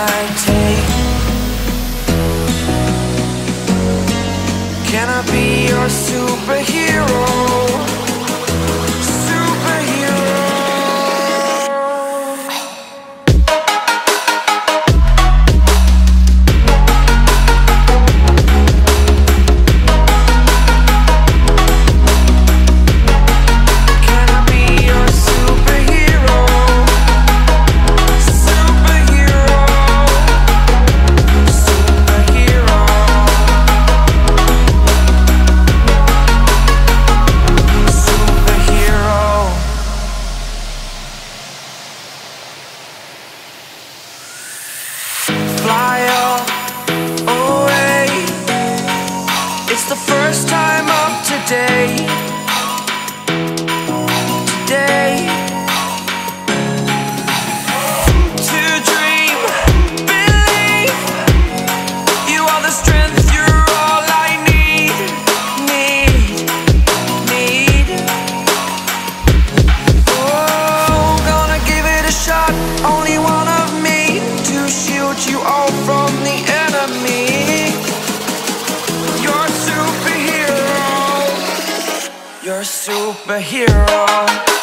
I take? Can I be your superhero? the first time. superhero.